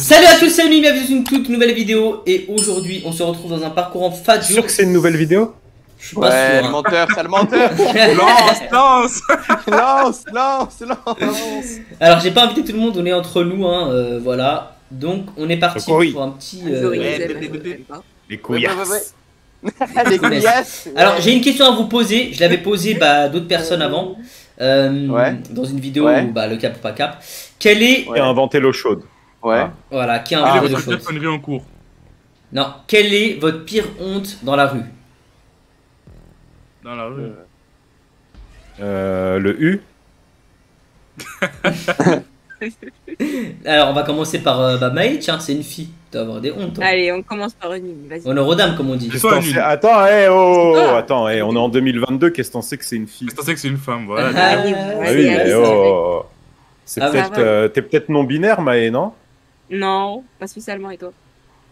Salut à tous, c'est Amy, bienvenue dans une toute nouvelle vidéo et aujourd'hui on se retrouve dans un parcours en fat T'es sûr que c'est une nouvelle vidéo Je suis pas Ouais, sûr. le hein. menteur, c'est le menteur Lance, lance Lance, lance, lance Alors j'ai pas invité tout le monde, on est entre nous, hein, euh, voilà. Donc on est parti oui. pour un petit. Je euh, ouais. Les ouais, ouais, Les couillasses Alors j'ai une question à vous poser, je l'avais posée bah, à d'autres personnes avant, euh, Ouais. dans une vidéo Ouais. où bah, le cap ou pas cap. Quel est. Qui a inventé l'eau chaude Ouais. Voilà, qui a Ah, inventé Quelle est de votre pire choses connerie en cours Non, quelle est votre pire honte dans la rue? Dans la rue euh, Le U Alors on va commencer par euh, bah, Maï, tiens, c'est une fille, tu dois avoir des hontes. toi. Allez, on commence par une ligne, vas-y. Honneur aux dames, comme on dit. C'est Attends, c'est- eh, oh, Ah. attends, eh, on est en 2022, qu'est-ce que t'en sais que c'est une fille? Je pensais que c'est une femme, Ah, voilà. Ah oui, allez, eh, ça oh. C'est Ah, peut-être, euh, t'es peut-être non-binaire, Maë, non? Non, pas spécialement, et toi?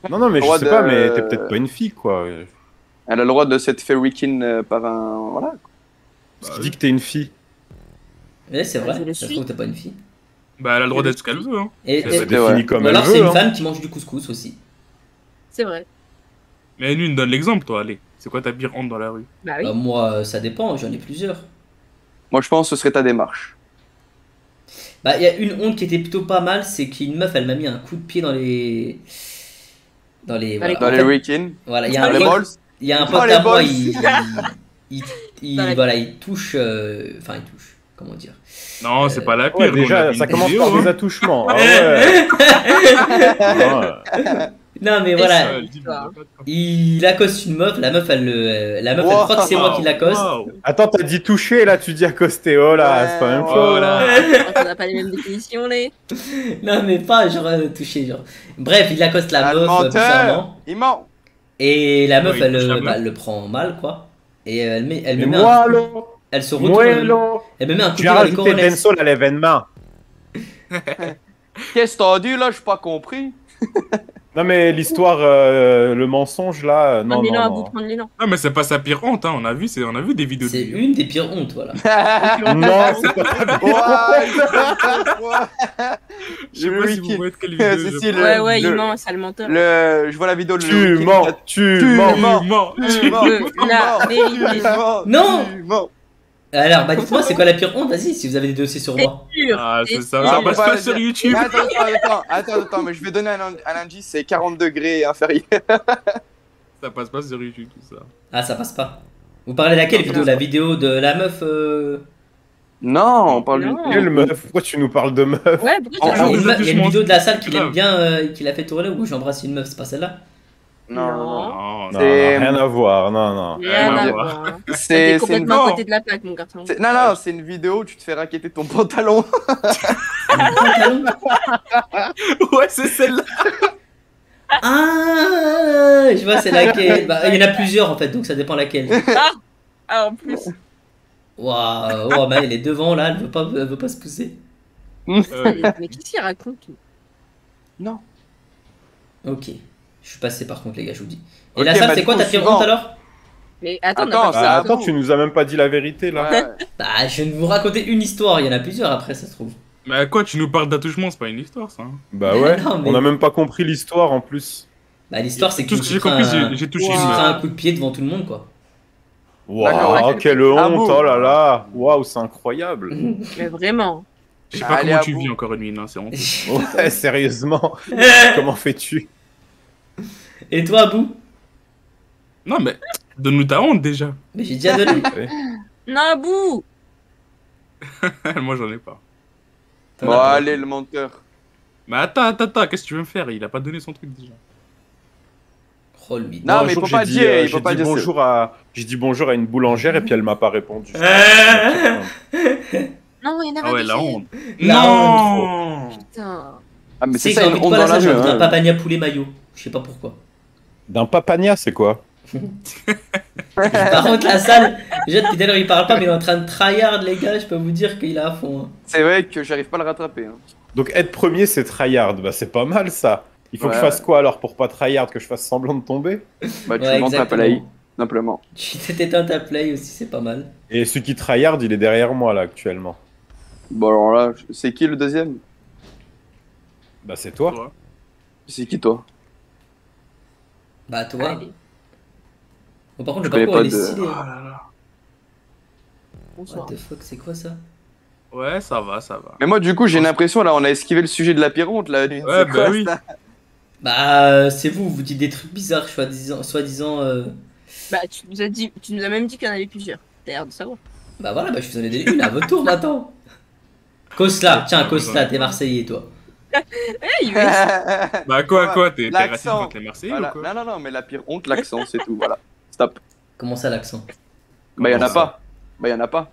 Non, non, mais je sais de- pas, mais t'es peut-être pas une fille, quoi. Elle a le droit de s'être fait week-in par un... Voilà. Parce qu'il dit que t'es une fille. Ouais, c'est vrai, Je ça se trouve t'es pas une fille. Bah, elle a le droit d'être ce qu'elle veut, hein. Et, ouais. comme elle alors c'est une hein. femme qui mange du couscous aussi. C'est vrai. Mais nous, donne l'exemple, toi, allez. C'est quoi ta pire honte dans la rue? Bah oui. Bah, moi, euh, ça dépend, j'en ai plusieurs. Moi, je pense que ce serait ta démarche. Bah, il y a une honte qui était plutôt pas mal, c'est qu'une meuf, elle m'a mis un coup de pied dans les. Dans les. Dans les- voilà. Dans En les fait, week-ends, Voilà, il y a dans un pote, il y a un pote à moi, il. il, voilà, il touche. euh, Enfin, il touche. Comment dire Non, c'est pas la pire. Ouais, déjà, ça commence vidéo, par hein. des attouchements. Ah ouais. Ouais. Non, mais voilà. Il accoste une meuf, la meuf, elle, le- euh, la meuf, elle croit que c'est moi qui l'accoste. Attends, t'as dit toucher, là, tu dis accoster. Oh là, Ouais, c'est pas la même chose. Voilà. On n'a pas les mêmes définitions, les. Non, mais pas genre euh, toucher, genre. Bref, il accoste la meuf euh, bizarrement. Il ment Et la meuf, elle, euh, meuf. bah, elle le prend mal, quoi. Et elle, met, elle, me Et met moi, un, elle se retourne. Elle me met un coup de Tu as rajouté. Denso à l'événement. Qu'est-ce que t'as dit, là? J'ai pas compris. Non, mais l'histoire, euh, le mensonge, là, euh, non, Prendre l'élan à non, bout, non. prendre l'élan. Ah, mais c'est pas sa pire honte, hein. On a vu, c'est- on a vu des vidéos de C'est lui. une des pires hontes, voilà. Non, c'est pas Ouais, Je sais Le pas si vous voyez de quelle vidéo. C'est je parle. Ouais, Le- ouais, il le- ment, sale menteur. Le... Je vois la vidéo de Tu le mens, tu Tu mens. mens. Tu mens. Tu mens, tu la mens, vérité. tu mens, Non. tu mens. Alors, bah dites-moi, c'est quoi la pire honte? Vas-y, si vous avez des dossiers sur moi. Ah, c'est ça. Ça passe pas sur YouTube. Attends, attends, attends, attends, attends, mais je vais donner un, un indice, c'est 40 degrés inférieur. Ça passe pas sur YouTube, tout ça. Ah, ça passe pas. Vous parlez de laquelle vidéo La vidéo de la meuf euh... Non, on parle d'une... Quelle meuf? Pourquoi tu nous parles de meuf? Ouais, pourquoi tu Il y a une, vous meuf- êtes il y a une doucement. vidéo de la salle qu'il aime bien, euh, qu'il a fait tourner où j'embrasse une meuf, c'est pas celle-là? Non, non, non. Non. Rien à voir, non, non. Rien Ouais, à ouais. voir. C'est une... à côté de la plaque, mon garçon. Non, non, c'est une vidéo où tu te fais raqueter ton pantalon. Ouais, c'est celle-là. Ah, je vois c'est laquelle. Bah, il y en a plusieurs en fait, donc ça dépend laquelle. Ah, en plus. Waouh, wow, elle est devant là, elle veut pas, elle veut pas se pousser. Euh, Mais qu'est-ce qu'il raconte Non. Ok, je suis passé par contre les gars, je vous dis. Et la salle, bah, c'est quoi ta pire honte alors? Mais attends, on Attends, Bah, attends, tu nous as même pas dit la vérité, là. Ouais. Bah, je de vous raconter une histoire, il y en a plusieurs après, ça se trouve. Mais quoi, tu nous parles d'attouchement, c'est pas une histoire, ça. hein. Bah ouais, Non, mais- on a même pas compris l'histoire en plus. Bah, l'histoire, c'est que Tout tu ce que j'ai compris, un... j'ai- touché Wow. une un coup de pied devant tout le monde quoi. Waouh, quelle Ah honte, bon oh là là. Waouh, c'est incroyable. Mais vraiment. Je sais pas Allez, comment tu vis encore une nuit, hein, c'est honte. Ouais, sérieusement. Comment fais-tu? Et toi, Abou? Non, mais donne-nous ta honte déjà. Mais j'ai déjà donné. Non, bout Moi, j'en ai pas. Bon, pas. allez, le menteur. Mais attends, attends, attends, qu'est-ce que tu veux me faire? Il a pas donné son truc déjà. Oh, lui. Non, un mais il j'ai pas dit, dire, euh, il j'ai faut pas dit dire ça. bonjour à, j'ai dit bonjour à une boulangère et puis elle m'a pas répondu. Non, il y en a Ah ouais, la honte. Non Putain. Ah, mais C'est ça une honte dans la rue. hein. papania poulet maillot. Je sais pas pourquoi. D'un papania, c'est quoi Par contre, la salle, déjà depuis à l'heure, il parle pas, mais il est en train de tryhard, les gars. Je peux vous dire qu'il est à fond. hein. C'est vrai que j'arrive pas à le rattraper. hein. Donc être premier, c'est tryhard. Bah c'est pas mal ça. Il faut que je Ouais. fasse quoi alors pour pas tryhard Que je fasse semblant de tomber? Bah, tu Ouais, montes un exactement. play, simplement. Tu t'éteins ta play aussi, c'est pas mal. Et celui qui tryhard, il est derrière moi là actuellement. Bon, alors là, c'est qui le deuxième? Bah c'est toi. Toi. C'est qui toi? Bah, toi. Allez, Bon, par contre, Je le parcours, il est pas de- stylé. Oh hein. là là. bonsoir. What the fuck, c'est quoi ça? Ouais, ça va, ça va. Mais moi, du coup, j'ai l'impression là, on a esquivé le sujet de la pire honte là. C'est Ouais, bah quoi, oui. ça? Bah, c'est vous, vous dites des trucs bizarres, soi-disant. Soi-disant euh, Bah, tu nous as dit, tu nous as même dit qu'il y en avait plusieurs. T'as l'air de savoir. Bah voilà, bah, je vous en ai donné une à votre tour maintenant. Cosla, tiens, Cosla, t'es Marseillais, toi. Hey, Bah quoi, quoi T'es t'es raciste L'accent. contre les Marseillais Voilà. ou quoi Non, non, non, mais la pire honte, l'accent, c'est tout. Voilà. Stop. Comment ça, l'accent Bah, y en a pas. Bah, y en a pas.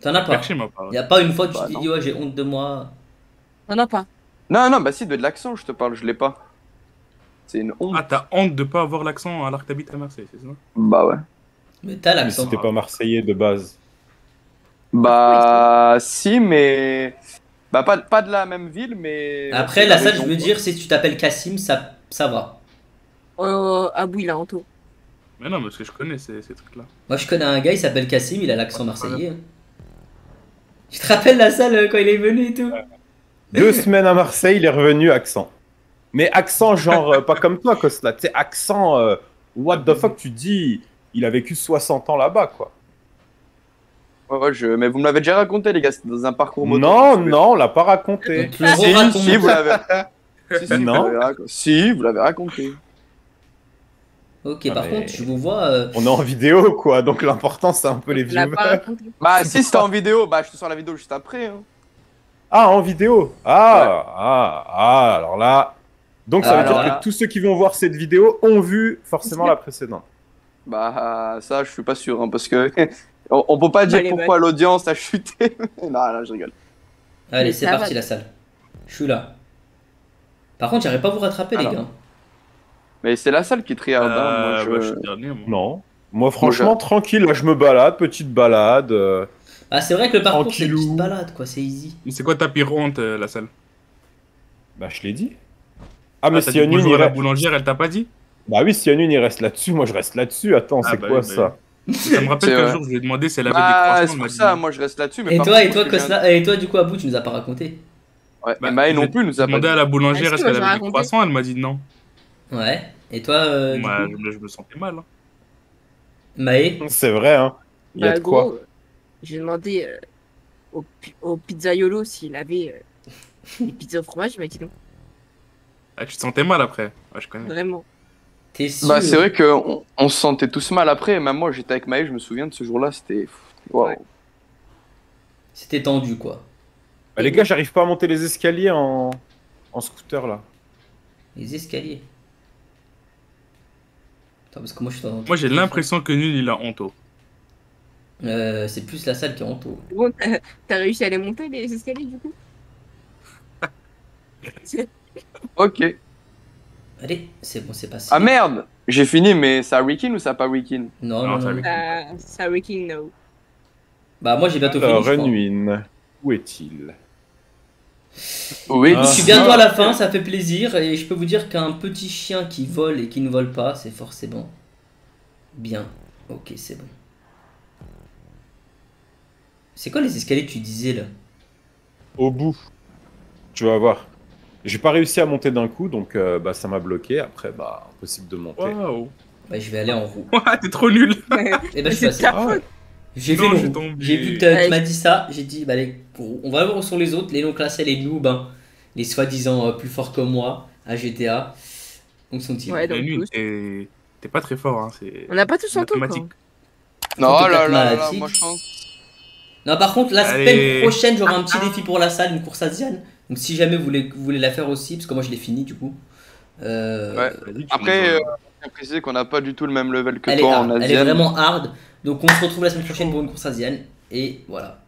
T'en as pas. Y a pas une fois que Bah, tu te non. dis, ouais, j'ai honte de moi. On en a pas. Non, non, bah, si, de l'accent, je te parle, je l'ai pas. C'est une honte. Ah, t'as honte de pas avoir l'accent alors que t'habites à Marseille, c'est ça? Bah, ouais. Mais t'as Mais l'accent. si t'es pas marseillais de base. Bah, si, mais. Bah, pas, pas de la même ville, mais. Après, c'est la salle, je veux dire, si tu t'appelles Cassim, ça, ça va. Oh, il a Anto. Mais non, parce que je connais ces, ces trucs-là. Moi, je connais un gars, il s'appelle Cassim, il a l'accent marseillais. hein. Tu te rappelles la salle euh, quand il est venu et tout Deux semaines à Marseille, il est revenu accent. Mais accent genre, euh, pas comme toi, Cosla. Tu sais, accent, euh, what the fuck, tu dis, il a vécu 60 ans là-bas, quoi. Ouais, ouais, je... Mais vous me l'avez déjà raconté, les gars, c'était dans un parcours moto. Non, non, on l'a pas raconté. Si, si, vous l'avez. si, si, Non. Vous l'avez rac- si, vous l'avez raconté. Ok, Ah, par mais- contre, je vous vois. euh, On est en vidéo, quoi, donc l'important, c'est un peu les raconté. Bah, si c'était en vidéo, bah, je te sors la vidéo juste après. Hein. Ah, en vidéo Ah, ah, ah, alors là... Donc ça veut dire là- que tous ceux qui vont voir cette vidéo ont vu forcément la précédente. Bah, ça, je suis pas sûr, hein, parce que. on, on peut pas dire Allez, pourquoi l'audience a chuté. non, non, je rigole. Allez, c'est ça parti va. la salle. Je suis là. Par contre, j'arrive pas à vous rattraper, Alors. les gars. Mais c'est la salle qui triarde. hein, Euh, moi, ouais, je... je suis dernier, moi. Non. Moi, franchement, tranquille, là, je me balade, petite balade. euh, Ah, c'est vrai que le parcours, c'est une Tranquillou. petite balade, quoi, c'est easy. Mais c'est quoi ta pire honte, euh, la salle? Bah, je l'ai dit. Ah, mais Ah, t'as si dit bonjour il à la reste... boulangère, elle t'a pas dit? Bah oui, si Yanune, il reste là-dessus, moi, je reste là-dessus. Attends, Ah, c'est bah quoi oui, bah ça? Ça me rappelle qu'un jour, je lui ai demandé si elle avait Bah, des croissants. c'est pour dit ça, moi, je reste là-dessus. Mais Et toi, et toi, et toi, du coup, Abou, tu nous as pas raconté. Ouais, Bah, Maë non plus, nous a pas demandé à la boulangère Est-ce est-ce que qu'elle avait des raconté croissants, elle m'a dit non. Ouais. Et toi, euh, du coup, je, je me sentais mal. hein. Maë C'est vrai, hein. Il y a Bah, de quoi. gros, euh, j'ai demandé euh, au, au pizzaiolo s'il avait euh, des pizzas au fromage. Il m'a dit non. Ah, tu te sentais mal après Ouais, je connais. Vraiment. T'es sûr Bah, c'est vrai qu'on on se sentait tous mal après. Même moi, j'étais avec Maë, je me souviens de ce jour-là, c'était. Waouh. Ouais. C'était tendu, quoi. Bah, les gars, j'arrive pas à monter les escaliers en, en scooter, là. Les escaliers. Attends, parce que moi, je suis dans... Moi, j'ai l'impression que Nul, il a honte. oh. Euh, c'est plus la salle qui est. Bon, t'as t'as réussi à les monter les escaliers du coup? Ok. Allez, c'est bon, c'est passé. Ah merde J'ai fini, mais ça a Rikin ou ça a pas Rikin Non, Non, non, ça non. Euh, Ça Waking No. Bah, moi, j'ai bientôt Alors, fini. Renuin, où est-il? Oui. Ah. Je suis bientôt à la fin, ça fait plaisir. Et je peux vous dire qu'un petit chien qui vole et qui ne vole pas, c'est forcément bien. Ok, c'est bon. C'est quoi les escaliers que tu disais là? Au bout. Tu vas voir. J'ai pas réussi à monter d'un coup, donc euh, bah, ça m'a bloqué. Après, bah, impossible de monter. Waouh Bah, je vais aller en roue. Ouah, T'es trop nul Et bah, je suis passé. Ah. J'ai tombé. J'ai vu que t'as- tu m'as dit ça. J'ai dit, bah, les... on va voir où sont les autres. Les non classés, les noobs, hein. les soi-disant euh, plus forts que moi à GTA. Donc, sont-ils? Ouais, donc Nul, tous. t'es t'es pas très fort. Hein. c'est On n'a pas tous en tout quoi. mathématique. Non, là, là, là, moi je pense. Non, par contre, la Allez. semaine prochaine, j'aurai un petit défi pour la salle, une course asiane. Donc, si jamais vous voulez, vous voulez la faire aussi, parce que moi je l'ai fini du coup. Euh, Ouais. Après, euh, en- j'ai précisé qu'on n'a pas du tout le même level que elle, est toi hard, en elle est vraiment hard. Donc, on se retrouve la semaine prochaine pour une course asiane. Et voilà.